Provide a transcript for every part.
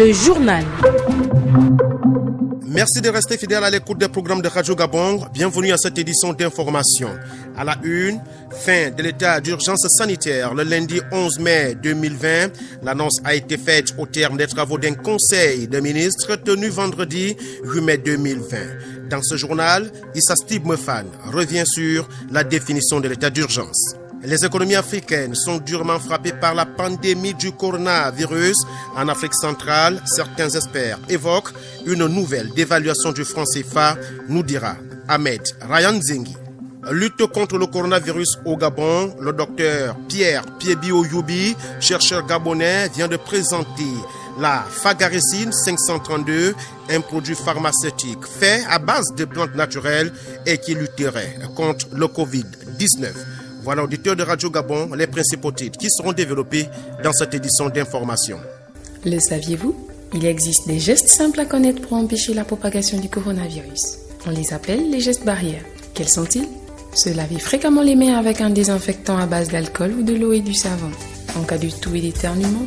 Le journal. Merci de rester fidèle à l'écoute des programmes de Radio Gabon. Bienvenue à cette édition d'information. À la une, fin de l'état d'urgence sanitaire le lundi 11 mai 2020. L'annonce a été faite au terme des travaux d'un conseil de ministres tenu vendredi 8 mai 2020. Dans ce journal, Issa Steve Mefan revient sur la définition de l'état d'urgence. Les économies africaines sont durement frappées par la pandémie du coronavirus. En Afrique centrale, certains experts évoquent une nouvelle dévaluation du franc CFA, nous dira Ahmed Ryan Zingi. Lutte contre le coronavirus au Gabon, le docteur Pierre Piebio Yubi, chercheur gabonais, vient de présenter la fagaricine 532, un produit pharmaceutique fait à base de plantes naturelles et qui lutterait contre le Covid-19. Voilà, auditeurs de Radio Gabon, les principaux titres qui seront développés dans cette édition d'information. Le saviez-vous? Il existe des gestes simples à connaître pour empêcher la propagation du coronavirus. On les appelle les gestes barrières. Quels sont-ils? Se laver fréquemment les mains avec un désinfectant à base d'alcool ou de l'eau et du savon. En cas de toux et d'éternuement,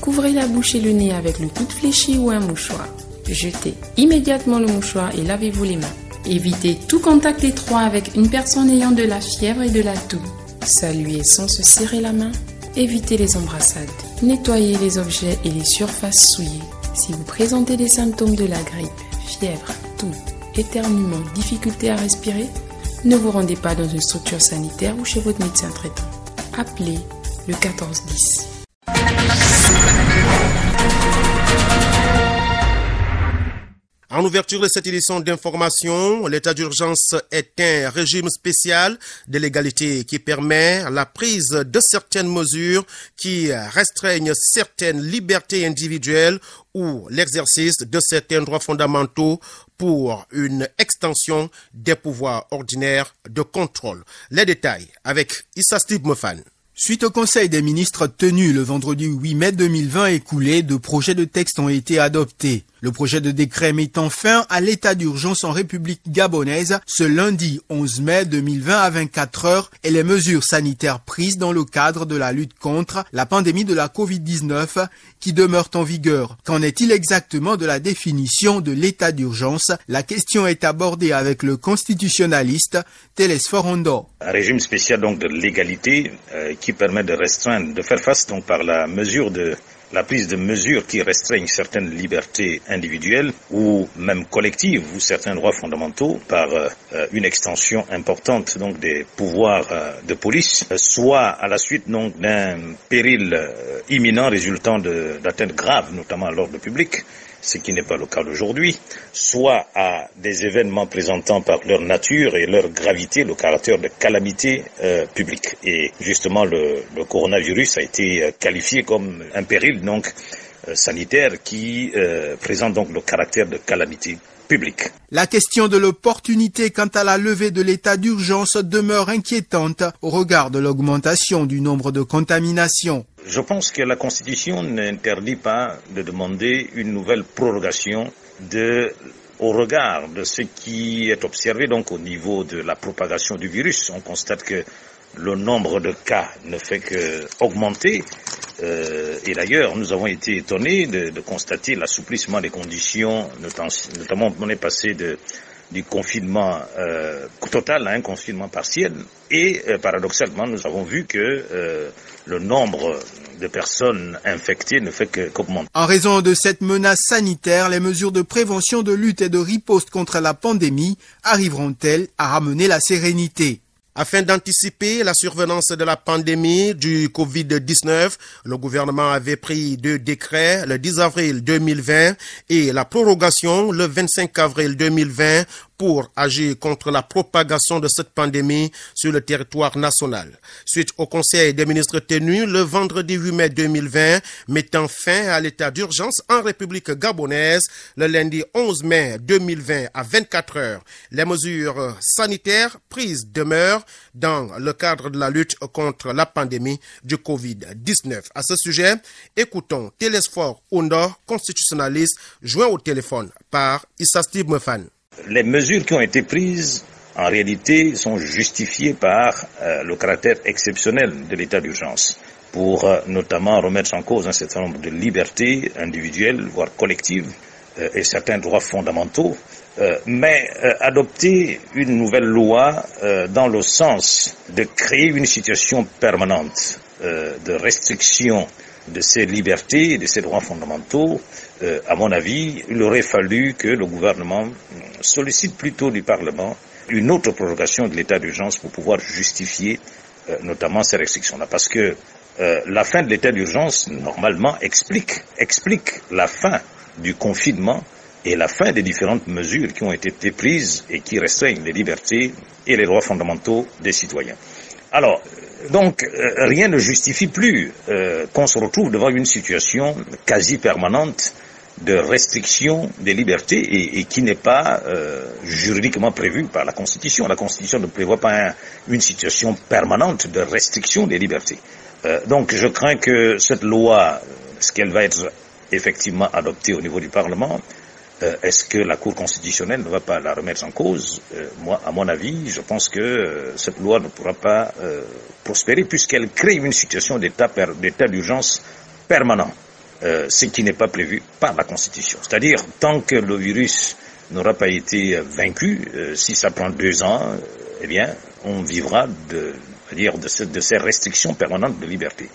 couvrez la bouche et le nez avec le coude fléchi ou un mouchoir. Jetez immédiatement le mouchoir et lavez-vous les mains. Évitez tout contact étroit avec une personne ayant de la fièvre et de la toux. Saluez sans se serrer la main. Évitez les embrassades. Nettoyez les objets et les surfaces souillées. Si vous présentez des symptômes de la grippe, fièvre, toux, éternuement, difficulté à respirer, ne vous rendez pas dans une structure sanitaire ou chez votre médecin traitant. Appelez le 1410. En ouverture de cette édition d'information, l'état d'urgence est un régime spécial de l'égalité qui permet la prise de certaines mesures qui restreignent certaines libertés individuelles ou l'exercice de certains droits fondamentaux pour une extension des pouvoirs ordinaires de contrôle. Les détails avec Issa Steve. Suite au Conseil des ministres tenu le vendredi 8 mai 2020 écoulé, deux projets de texte ont été adoptés. Le projet de décret mettant fin à l'état d'urgence en République gabonaise ce lundi 11 mai 2020 à 24 heures et les mesures sanitaires prises dans le cadre de la lutte contre la pandémie de la Covid-19 qui demeurent en vigueur. Qu'en est-il exactement de la définition de l'état d'urgence? La question est abordée avec le constitutionnaliste Teles Forondo. Un régime spécial donc de l'égalité euh, qui permet de restreindre, de faire face donc par la mesure de la prise de mesures qui restreignent certaines libertés individuelles ou même collectives ou certains droits fondamentaux par euh, une extension importante donc des pouvoirs euh, de police, soit à la suite donc d'un péril euh, imminent résultant d'atteintes graves, notamment à l'ordre public, ce qui n'est pas le cas d'aujourd'hui, soit à des événements présentant par leur nature et leur gravité le caractère de calamité euh, publique. Et justement, le, coronavirus a été qualifié comme un péril donc euh, sanitaire qui euh, présente donc le caractère de calamité publique. La question de l'opportunité quant à la levée de l'état d'urgence demeure inquiétante au regard de l'augmentation du nombre de contaminations. Je pense que la Constitution n'interdit pas de demander une nouvelle prorogation de au regard de ce qui est observé donc au niveau de la propagation du virus. On constate que le nombre de cas ne fait que augmenter. Euh, et d'ailleurs, nous avons été étonnés de, constater l'assouplissement des conditions, notamment on est passé du confinement euh, total à un confinement partiel. Et euh, paradoxalement, nous avons vu que euh, le nombre de personnes infectées ne fait qu'augmenter. En raison de cette menace sanitaire, les mesures de prévention, de lutte et de riposte contre la pandémie arriveront-elles à ramener la sérénité? Afin d'anticiper la survenance de la pandémie du Covid-19, le gouvernement avait pris deux décrets le 10 avril 2020 et la prorogation le 25 avril 2020 pour agir contre la propagation de cette pandémie sur le territoire national. Suite au Conseil des ministres tenu le vendredi 8 mai 2020, mettant fin à l'état d'urgence en République gabonaise le lundi 11 mai 2020 à 24 heures, les mesures sanitaires prises demeurent dans le cadre de la lutte contre la pandémie du Covid-19. À ce sujet, écoutons Télésphore Ounda, constitutionnaliste, joint au téléphone par Issa Steve Mefan. Les mesures qui ont été prises, en réalité, sont justifiées par euh, le caractère exceptionnel de l'état d'urgence. pour notamment remettre en cause un certain nombre de libertés individuelles, voire collectives, et certains droits fondamentaux, mais adopter une nouvelle loi dans le sens de créer une situation permanente de restriction de ces libertés et de ces droits fondamentaux, euh, à mon avis, il aurait fallu que le gouvernement sollicite plutôt du Parlement une autre prorogation de l'état d'urgence pour pouvoir justifier euh, notamment ces restrictions-là. Parce que euh, la fin de l'état d'urgence, normalement, explique, explique la fin du confinement et la fin des différentes mesures qui ont été prises et qui restreignent les libertés et les droits fondamentaux des citoyens. Alors, donc, euh, rien ne justifie plus euh, qu'on se retrouve devant une situation quasi permanente de restriction des libertés et, qui n'est pas euh, juridiquement prévue par la Constitution. La Constitution ne prévoit pas une situation permanente de restriction des libertés. donc, je crains que cette loi, ce qu'elle va être effectivement adoptée au niveau du Parlement, euh, est-ce que la Cour constitutionnelle ne va pas la remettre en cause euh, Moi, à mon avis, je pense que euh, cette loi ne pourra pas prospérer puisqu'elle crée une situation d'état d'urgence permanent, ce qui n'est pas prévu par la Constitution. C'est-à-dire, tant que le virus n'aura pas été vaincu, si ça prend deux ans, eh bien, on vivra de, ces restrictions permanentes de liberté.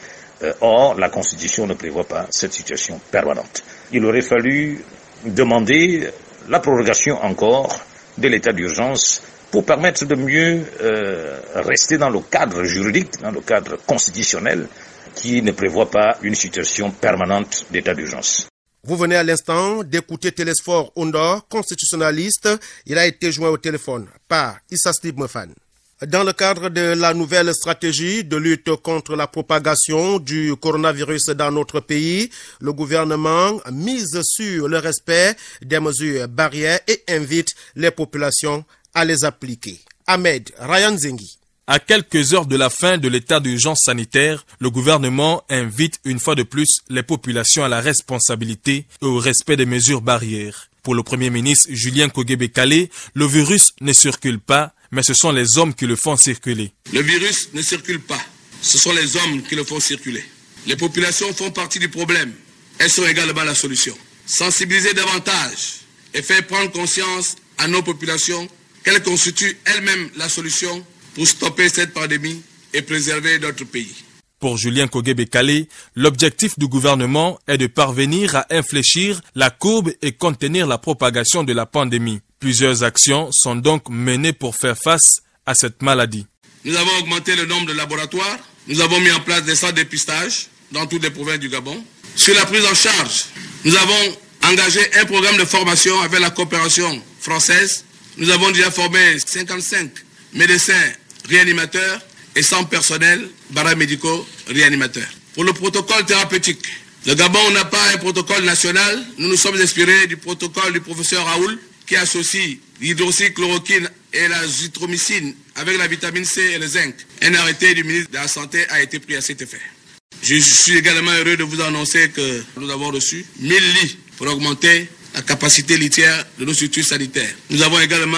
or, la Constitution ne prévoit pas cette situation permanente. Il aurait fallu demander la prorogation encore de l'état d'urgence pour permettre de mieux euh, rester dans le cadre juridique, dans le cadre constitutionnel qui ne prévoit pas une situation permanente d'état d'urgence. Vous venez à l'instant d'écouter Télésphore Ondor, constitutionnaliste. Il a été joint au téléphone par Issa Mofan. Dans le cadre de la nouvelle stratégie de lutte contre la propagation du coronavirus dans notre pays, le gouvernement mise sur le respect des mesures barrières et invite les populations à les appliquer. Ahmed Ryan Zengi. À quelques heures de la fin de l'état d'urgence sanitaire, le gouvernement invite une fois de plus les populations à la responsabilité et au respect des mesures barrières. Pour le Premier ministre Julien Kogebe-Kale, le virus ne circule pas, mais ce sont les hommes qui le font circuler. Le virus ne circule pas, ce sont les hommes qui le font circuler. Les populations font partie du problème, elles sont également la solution. Sensibiliser davantage et faire prendre conscience à nos populations qu'elles constituent elles-mêmes la solution pour stopper cette pandémie et préserver notre pays. Pour Julien Kogebe-Kale, l'objectif du gouvernement est de parvenir à infléchir la courbe et contenir la propagation de la pandémie. Plusieurs actions sont donc menées pour faire face à cette maladie. Nous avons augmenté le nombre de laboratoires. Nous avons mis en place des centres de dépistage dans toutes les provinces du Gabon. Sur la prise en charge, nous avons engagé un programme de formation avec la coopération française. Nous avons déjà formé 55 médecins réanimateurs et 100 personnels paramédicaux réanimateurs. Pour le protocole thérapeutique, le Gabon n'a pas un protocole national. Nous nous sommes inspirés du protocole du professeur Raoul qui associe l'hydroxychloroquine et la zitromycine avec la vitamine C et le zinc. Un arrêté du ministre de la Santé a été pris à cet effet. Je suis également heureux de vous annoncer que nous avons reçu 1000 lits pour augmenter la capacité litière de nos structures sanitaires. Nous avons également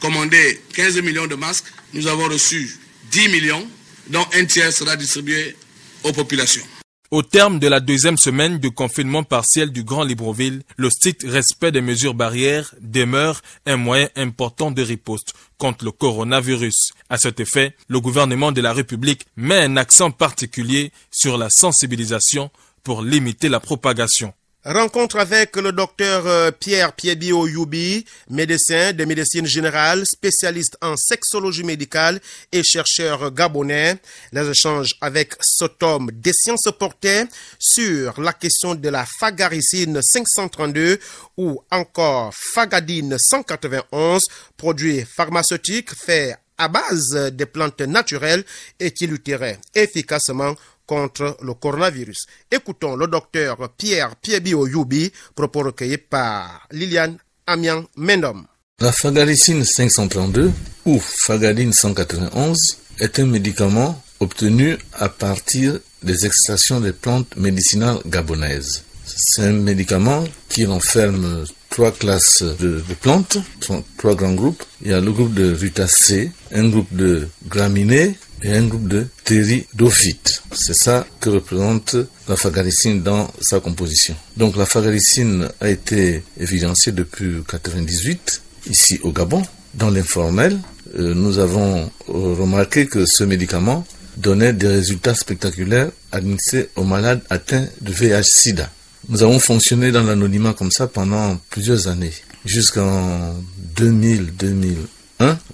commandé 15 millions de masques. Nous avons reçu 10 millions, dont un tiers sera distribué aux populations. Au terme de la deuxième semaine de confinement partiel du Grand Libreville, le strict respect des mesures barrières demeure un moyen important de riposte contre le coronavirus. À cet effet, le gouvernement de la République met un accent particulier sur la sensibilisation pour limiter la propagation. Rencontre avec le docteur euh, Pierre Piebio Yubi, médecin de médecine générale, spécialiste en sexologie médicale et chercheur gabonais. Les échanges avec cet homme des sciences portaient sur la question de la fagaricine 532 ou encore fagadine 191, produit pharmaceutique fait à base de plantes naturelles et qui lutterait efficacement contre le coronavirus. Écoutons le docteur Pierre Piebio Yubi, propos recueillis par Liliane Amian Mendom. La fagaricine 532 ou fagadine 191 est un médicament obtenu à partir des extractions des plantes médicinales gabonaises. C'est un médicament qui renferme trois classes de, plantes, trois, grands groupes. Il y a le groupe de rutacées, un groupe de graminées et un groupe de ptéridophytes. C'est ça que représente la fagaricine dans sa composition. Donc la fagaricine a été évidenciée depuis 1998 ici au Gabon. Dans l'informel, euh, nous avons remarqué que ce médicament donnait des résultats spectaculaires administrés aux malades atteints de VIH-Sida. Nous avons fonctionné dans l'anonymat comme ça pendant plusieurs années, jusqu'en 2000-2001,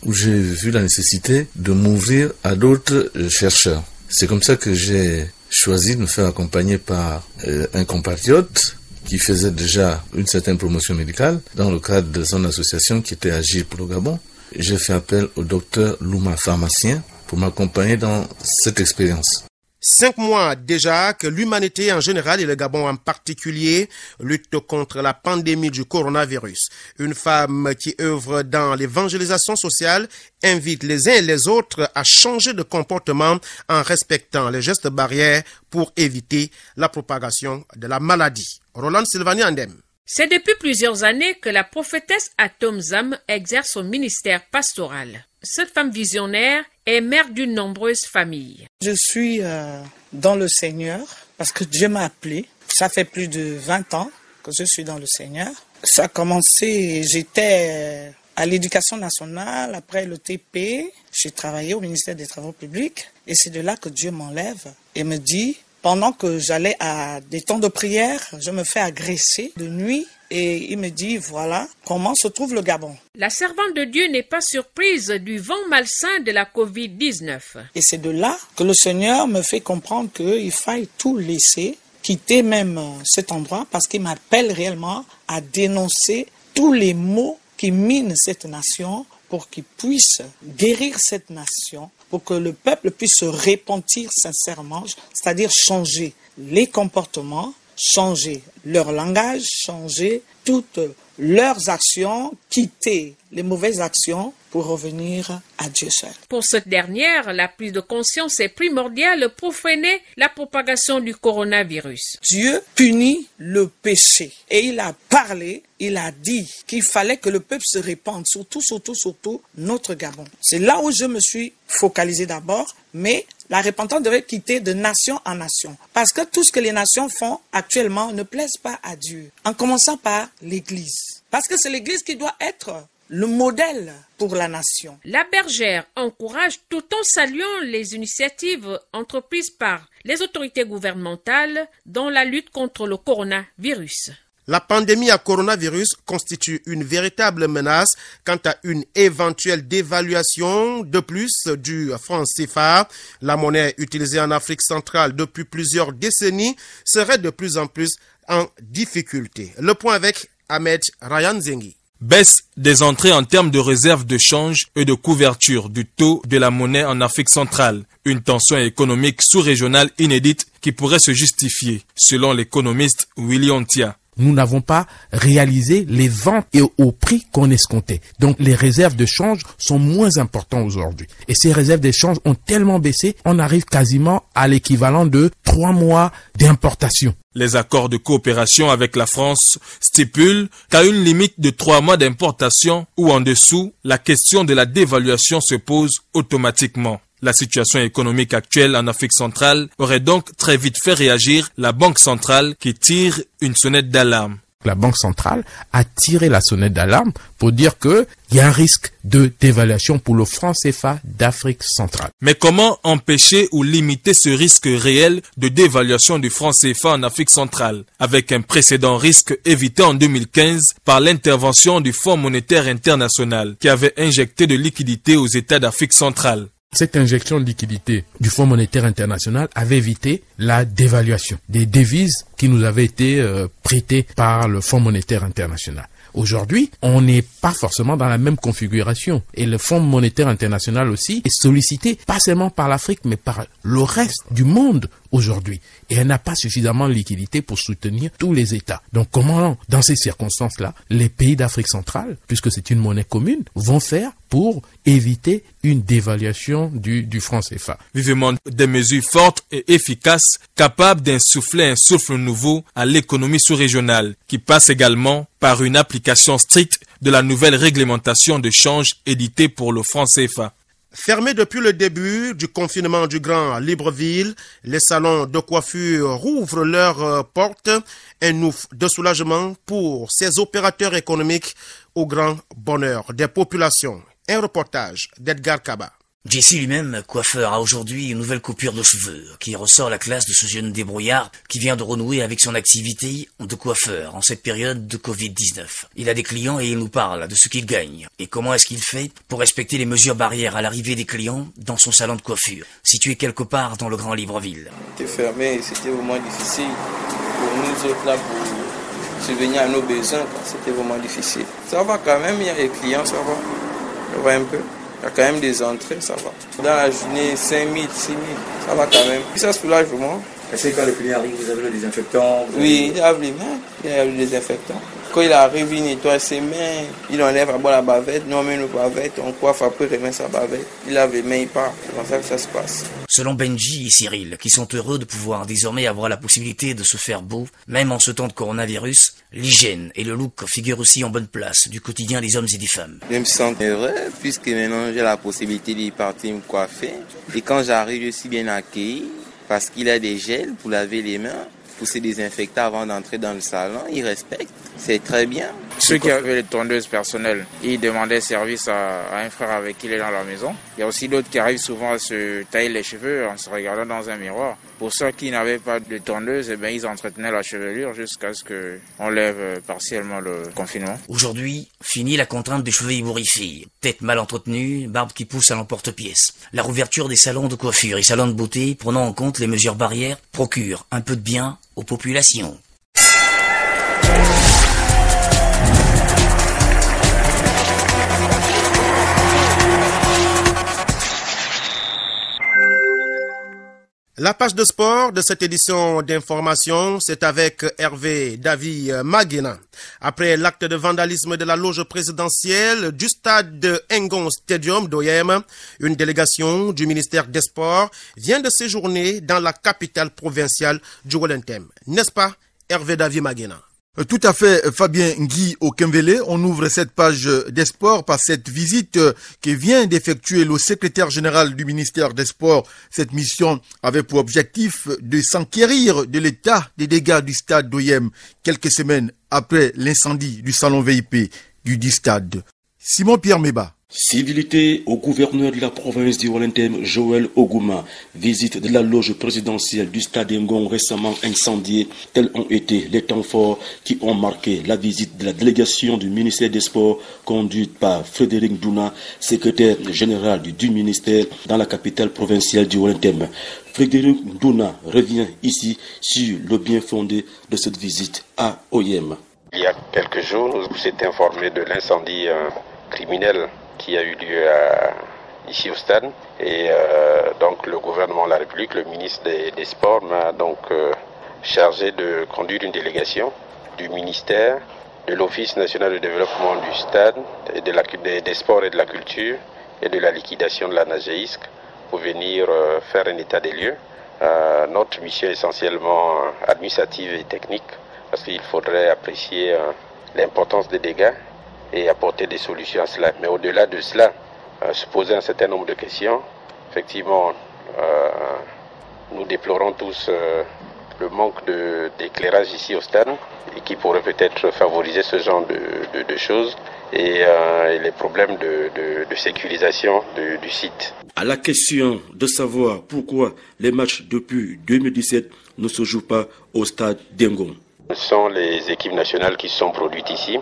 où j'ai vu la nécessité de m'ouvrir à d'autres chercheurs. C'est comme ça que j'ai choisi de me faire accompagner par euh, un compatriote qui faisait déjà une certaine promotion médicale dans le cadre de son association qui était Agir pour le Gabon. J'ai fait appel au docteur Louma, pharmacien, pour m'accompagner dans cette expérience. Cinq mois déjà que l'humanité en général et le Gabon en particulier lutte contre la pandémie du coronavirus. Une femme qui œuvre dans l'évangélisation sociale invite les uns et les autres à changer de comportement en respectant les gestes barrières pour éviter la propagation de la maladie. Roland Sylvani Andem. C'est depuis plusieurs années que la prophétesse Atomzam exerce son ministère pastoral. Cette femme visionnaire est mère d'une nombreuse famille. Je suis euh, dans le Seigneur parce que Dieu m'a appelé. Ça fait plus de 20 ans que je suis dans le Seigneur. Ça a commencé, j'étais à l'éducation nationale, après le TP, j'ai travaillé au ministère des Travaux publics et c'est de là que Dieu m'enlève et me dit, pendant que j'allais à des temps de prière, je me fais agresser de nuit et il me dit voilà comment se trouve le Gabon. La servante de Dieu n'est pas surprise du vent malsain de la Covid-19. Et c'est de là que le Seigneur me fait comprendre qu'il faille tout laisser, quitter même cet endroit parce qu'il m'appelle réellement à dénoncer tous les maux qui minent cette nation pour qu'il puisse guérir cette nation, pour que le peuple puisse se repentir sincèrement, c'est-à-dire changer les comportements, changer leur langage, changer toutes leurs actions, quitter les mauvaises actions pour revenir à Dieu seul. Pour cette dernière, la prise de conscience est primordiale pour freiner la propagation du coronavirus. Dieu punit le péché et il a parlé, il a dit qu'il fallait que le peuple se répande, surtout, surtout, surtout notre Gabon. C'est là où je me suis focalisé d'abord, mais la repentance devait quitter de nation en nation. Parce que tout ce que les nations font actuellement ne plaise pas à Dieu. En commençant par l'Église. Parce que c'est l'Église qui doit être le modèle pour la nation. La bergère encourage tout en saluant les initiatives entreprises par les autorités gouvernementales dans la lutte contre le coronavirus. La pandémie à coronavirus constitue une véritable menace quant à une éventuelle dévaluation de plus du franc CFA. La monnaie utilisée en Afrique centrale depuis plusieurs décennies serait de plus en plus en difficulté. Le point avec Ahmed Ryan Zengi baisse des entrées en termes de réserve de change et de couverture du taux de la monnaie en Afrique centrale, une tension économique sous-régionale inédite qui pourrait se justifier, selon l'économiste William Tia nous n'avons pas réalisé les ventes et au prix qu'on escomptait. Donc les réserves de change sont moins importantes aujourd'hui. Et ces réserves de change ont tellement baissé, on arrive quasiment à l'équivalent de trois mois d'importation. Les accords de coopération avec la France stipulent qu'à une limite de trois mois d'importation ou en dessous, la question de la dévaluation se pose automatiquement. La situation économique actuelle en Afrique centrale aurait donc très vite fait réagir la Banque centrale qui tire une sonnette d'alarme. La Banque centrale a tiré la sonnette d'alarme pour dire qu'il y a un risque de dévaluation pour le franc CFA d'Afrique centrale. Mais comment empêcher ou limiter ce risque réel de dévaluation du franc CFA en Afrique centrale avec un précédent risque évité en 2015 par l'intervention du Fonds monétaire international qui avait injecté de liquidités aux États d'Afrique centrale? Cette injection de liquidité du Fonds monétaire international avait évité la dévaluation des devises qui nous avaient été euh, prêtées par le Fonds monétaire international. Aujourd'hui, on n'est pas forcément dans la même configuration. Et le Fonds monétaire international aussi est sollicité pas seulement par l'Afrique, mais par le reste du monde aujourd'hui. Et elle n'a pas suffisamment de liquidité pour soutenir tous les États. Donc comment, dans ces circonstances-là, les pays d'Afrique centrale, puisque c'est une monnaie commune, vont faire pour éviter une dévaluation du, du franc CFA? Vivement des mesures fortes et efficaces capables d'insuffler un souffle nouveau à l'économie sous-régionale, qui passe également par une application stricte de la nouvelle réglementation de change éditée pour le franc CFA. Fermés depuis le début du confinement du Grand Libreville, les salons de coiffure rouvrent leurs euh, portes, un ouf de soulagement pour ces opérateurs économiques au grand bonheur des populations. Un reportage d'Edgar Kaba. Jesse lui-même, coiffeur, a aujourd'hui une nouvelle coupure de cheveux qui ressort la classe de ce jeune débrouillard qui vient de renouer avec son activité de coiffeur en cette période de Covid-19. Il a des clients et il nous parle de ce qu'il gagne et comment est-ce qu'il fait pour respecter les mesures barrières à l'arrivée des clients dans son salon de coiffure, situé quelque part dans le Grand Libreville. C'était fermé, c'était vraiment difficile pour nous autres là pour subvenir à nos besoins. C'était vraiment difficile. Ça va quand même, il y a les clients, ça va. Ça va un peu. Il y a quand même des entrées, ça va. Dans la journée, 5 000, 6 000, ça va quand même. ça soulage vraiment. Est-ce que quand le client arrive, vous avez le désinfectant Oui, il lave les mains, il a le désinfectant. Quand il arrive, il nettoie ses mains, il enlève à boire la bavette, nous on met nos bavettes, on coiffe, après il remet sa bavette, il lave les mains, il part. C'est comme ça que ça se passe. Selon Benji et Cyril, qui sont heureux de pouvoir désormais avoir la possibilité de se faire beau, même en ce temps de coronavirus, l'hygiène et le look figurent aussi en bonne place du quotidien des hommes et des femmes. Je me sens heureux puisque maintenant j'ai la possibilité d'y partir me coiffer. Et quand j'arrive, je suis bien accueilli parce qu'il a des gels pour laver les mains, pour se désinfecter avant d'entrer dans le salon. Il respecte. C'est très bien. Ceux qui avaient les tondeuses personnelles, ils demandaient service à, un frère avec qui il est dans la maison. Il y a aussi d'autres qui arrivent souvent à se tailler les cheveux en se regardant dans un miroir. Pour ceux qui n'avaient pas de tondeuse, eh bien, ils entretenaient la chevelure jusqu'à ce qu'on lève euh, partiellement le confinement. Aujourd'hui, fini la contrainte des cheveux ébouriffés, tête mal entretenue, barbe qui pousse à l'emporte-pièce. La rouverture des salons de coiffure et salons de beauté, prenant en compte les mesures barrières, procure un peu de bien aux populations. La page de sport de cette édition d'information, c'est avec Hervé David Maguena. Après l'acte de vandalisme de la loge présidentielle du stade de Engon Stadium d'Oyem, une délégation du ministère des Sports vient de séjourner dans la capitale provinciale du Wellington. N'est-ce pas, Hervé David Maguena? Euh, tout à fait, euh, Fabien Guy au Kemvele. On ouvre cette page des sports par cette visite euh, que vient d'effectuer le secrétaire général du ministère des Sports. Cette mission avait pour objectif de s'enquérir de l'état des dégâts du stade d'Oyem quelques semaines après l'incendie du salon VIP du stade. Simon Pierre Meba. Civilité au gouverneur de la province du Wallenthem, Joël Oguma. Visite de la loge présidentielle du stade Ngon récemment incendié. Tels ont été les temps forts qui ont marqué la visite de la délégation du ministère des Sports conduite par Frédéric Douna, secrétaire général du, ministère dans la capitale provinciale du Wallenthem. Frédéric Douna revient ici sur le bien fondé de cette visite à OIM. Il y a quelques jours, vous êtes informé de l'incendie euh, criminel qui a eu lieu ici au stade. Et euh, donc le gouvernement de la République, le ministre des, Sports m'a donc euh, chargé de conduire une délégation du ministère, de l'Office national de développement du stade, et de la, des, sports et de la culture et de la liquidation de la NAGEISC pour venir euh, faire un état des lieux. notre mission est essentiellement administrative et technique parce qu'il faudrait apprécier l'importance des dégâts et apporter des solutions à cela. Mais au-delà de cela, euh, se poser un certain nombre de questions. Effectivement, euh, nous déplorons tous euh, le manque d'éclairage ici au stade et qui pourrait peut-être favoriser ce genre de, choses et, les problèmes de, sécurisation du site. À la question de savoir pourquoi les matchs depuis 2017 ne se jouent pas au stade d'Engon. Ce sont les équipes nationales qui sont produites ici.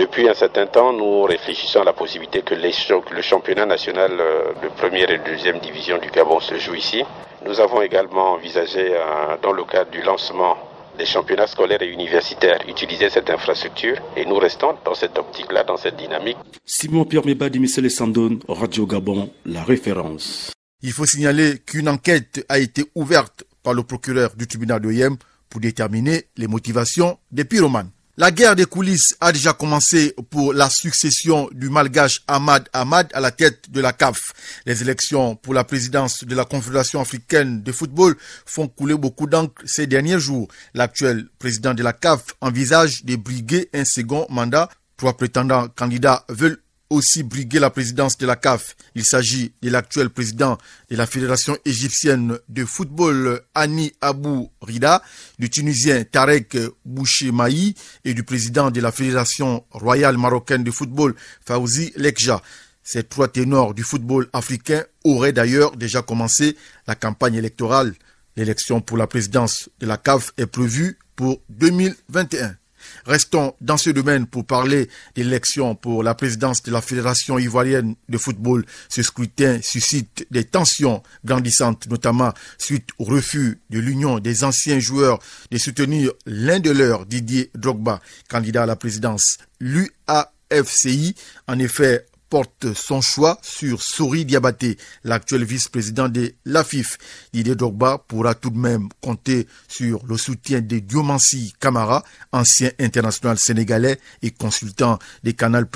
Depuis un certain temps, nous réfléchissons à la possibilité que le championnat national euh, de première et deuxième division du Gabon se joue ici. Nous avons également envisagé, euh, dans le cadre du lancement des championnats scolaires et universitaires, utiliser cette infrastructure et nous restons dans cette optique-là, dans cette dynamique. Simon Pierre Meba, Michel Sandon, Radio Gabon, la référence. Il faut signaler qu'une enquête a été ouverte par le procureur du tribunal de Yem pour déterminer les motivations des pyromanes. La guerre des coulisses a déjà commencé pour la succession du malgache Ahmad Ahmad à la tête de la CAF. Les élections pour la présidence de la Confédération africaine de football font couler beaucoup d'encre ces derniers jours. L'actuel président de la CAF envisage de briguer un second mandat. Trois prétendants candidats veulent aussi briguer la présidence de la CAF. Il s'agit de l'actuel président de la Fédération égyptienne de football, Ani Abou Rida, du Tunisien Tarek Bouchemaï et du président de la Fédération royale marocaine de football, Fauzi Lekja. Ces trois ténors du football africain auraient d'ailleurs déjà commencé la campagne électorale. L'élection pour la présidence de la CAF est prévue pour 2021. Restons dans ce domaine pour parler d'élection pour la présidence de la Fédération ivoirienne de football. Ce scrutin suscite des tensions grandissantes, notamment suite au refus de l'Union des anciens joueurs de soutenir l'un de leurs, Didier Drogba, candidat à la présidence. L'UAFCI, en effet, porte son choix sur Sori Diabaté, l'actuel vice-président de l'AFIF. Didier Drogba pourra tout de même compter sur le soutien de Diomansi Kamara, ancien international sénégalais et consultant des Canal+.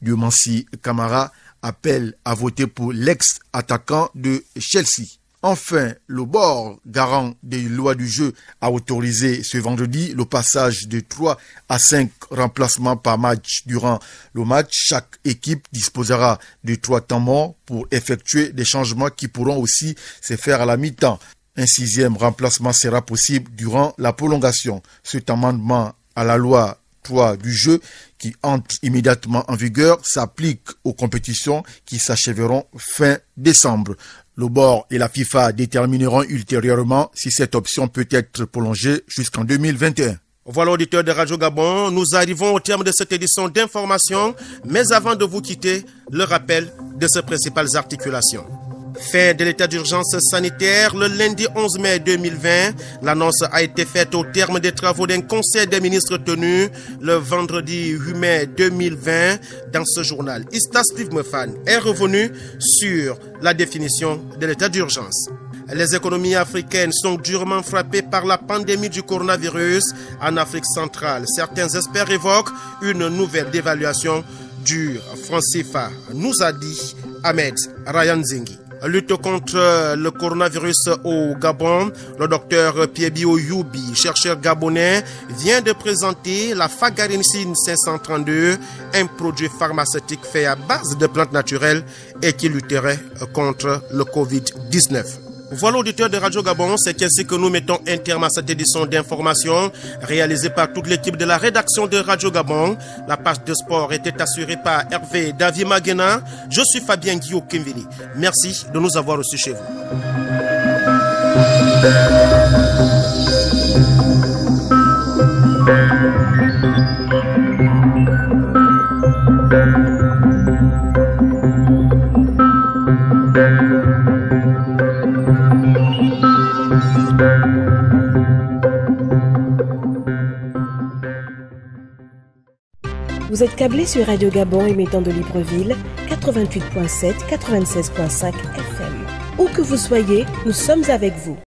Diomansi Kamara appelle à voter pour l'ex-attaquant de Chelsea. Enfin, le bord garant des lois du jeu a autorisé ce vendredi le passage de 3 à 5 remplacements par match durant le match. Chaque équipe disposera de trois temps morts pour effectuer des changements qui pourront aussi se faire à la mi-temps. Un sixième remplacement sera possible durant la prolongation. Cet amendement à la loi 3 du jeu qui entre immédiatement en vigueur s'applique aux compétitions qui s'achèveront fin décembre. Le bord et la FIFA détermineront ultérieurement si cette option peut être prolongée jusqu'en 2021. Voilà, auditeurs de Radio Gabon, nous arrivons au terme de cette édition d'information, mais avant de vous quitter, le rappel de ces principales articulations. Fin de l'état d'urgence sanitaire le lundi 11 mai 2020. L'annonce a été faite au terme des travaux d'un conseil des ministres tenu le vendredi 8 mai 2020. Dans ce journal, Istas Mefan est revenu sur la définition de l'état d'urgence. Les économies africaines sont durement frappées par la pandémie du coronavirus en Afrique centrale. Certains experts évoquent une nouvelle dévaluation du franc CFA, nous a dit Ahmed Ryan Zingi lutte contre le coronavirus au Gabon, le docteur Piebi Oyubi, chercheur gabonais, vient de présenter la Fagarincine 532, un produit pharmaceutique fait à base de plantes naturelles et qui lutterait contre le Covid-19. Voilà auditeur de Radio Gabon, c'est ainsi que nous mettons un terme à cette édition d'information réalisée par toute l'équipe de la rédaction de Radio Gabon. La page de sport était assurée par Hervé David Maguena. Je suis Fabien Guillaume Kimvili. Merci de nous avoir reçus chez vous. Vous êtes câblé sur Radio Gabon émettant de Libreville 88.7, 96.5 FM. Où que vous soyez, nous sommes avec vous.